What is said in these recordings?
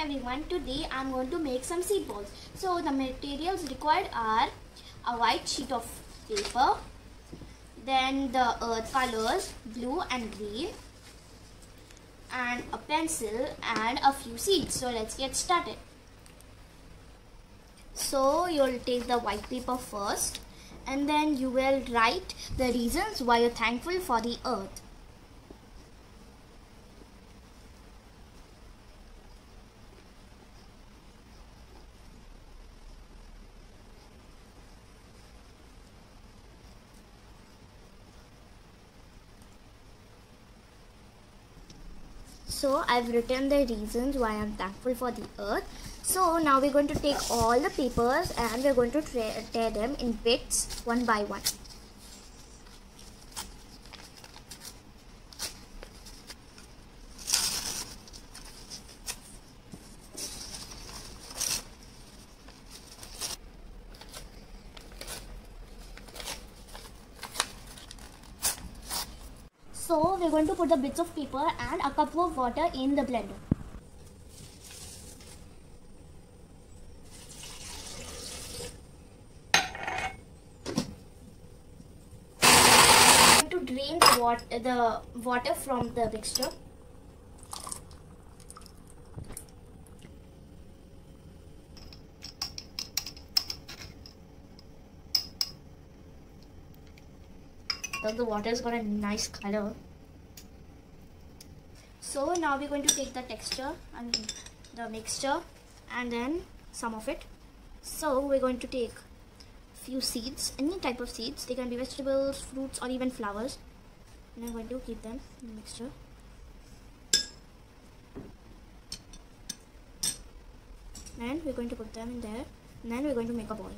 everyone, today I'm going to make some seed balls. So the materials required are a white sheet of paper, then the earth colors blue and green, and a pencil and a few seeds. So let's get started. So you'll take the white paper first and then you will write the reasons why you're thankful for the earth. So I've written the reasons why I'm thankful for the earth. So now we're going to take all the papers and we're going to tear them in bits one by one. So we're going to put the bits of paper and a cup of water in the blender. to drain the water, the water from the mixture. So the water has got a nice color. So now we're going to take the texture and the mixture and then some of it. So we're going to take a few seeds, any type of seeds. They can be vegetables, fruits or even flowers. And I'm going to keep them in the mixture. And we're going to put them in there. And then we're going to make a ball.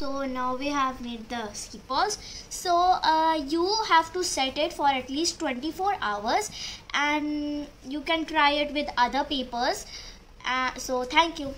So now we have made the skippers. So uh, you have to set it for at least 24 hours and you can try it with other papers. Uh, so thank you